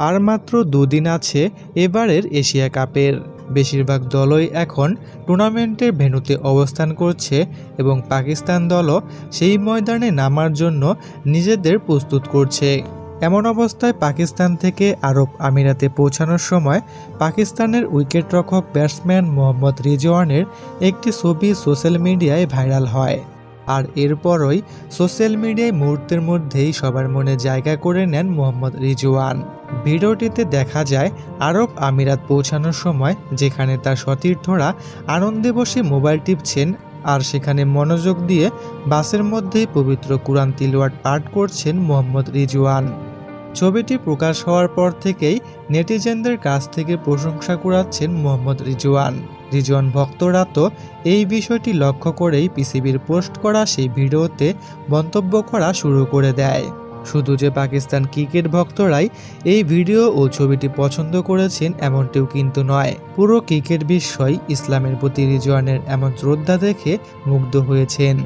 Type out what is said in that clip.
আর মাত্র দুদিন আছে এবারের এশিয়া কাপের। বেশিরভাগ দলই এখন টুর্নামেন্টের ভেন্যুতে অবস্থান করছে এবং পাকিস্তান দলও সেই ময়দানে নামার জন্য নিজেদের প্রস্তুত করছে। এমন অবস্থায় পাকিস্তান থেকে আরব আমিরাতে পৌঁছানোর সময় পাকিস্তানের উইকেটরক্ষক ব্যাটসম্যান মোহাম্মদ রিজওয়ানের একটি ছবি সোশ্যাল মিডিয়ায় ভাইরাল হয়। আর এরপরই সোশ্যাল মিডিয়ায় মুহূর্তের মধ্যেই সবার মনে জায়গা করে নেন মোহাম্মদ রিজওয়ান। ভিডিওটিতে দেখা যায়, আরব আমিরাত পৌঁছানোর সময় যেখানে তার সতীর্থরা আনন্দে বসে মোবাইল টিপছেন আর সেখানে মনোযোগ দিয়ে বাসের মধ্যেই পবিত্র কোরআন তিলওয়াট পাঠ করছেন মোহাম্মদ রিজওয়ান। ছবিটি প্রকাশ হওয়ার পর থেকেই নেটিজেনদের কাছ থেকে প্রশংসা কুড়াচ্ছেন মোহাম্মদ রিজওয়ান। রিজওয়ান ভক্তরা তো এই বিষয়টি লক্ষ্য করেই পিসিবির পোস্ট করা সেই ভিডিওতে মন্তব্য করা শুরু করে দেয়। শুধু যে পাকিস্তান ক্রিকেট ভক্তরাই এই ভিডিও ও ছবিটি পছন্দ করেছেন এমনটিও কিন্তু নয়। পুরো ক্রিকেট বিশ্বই ইসলামের প্রতি রিজওয়ানের এমন শ্রদ্ধা দেখে মুগ্ধ হয়েছেন।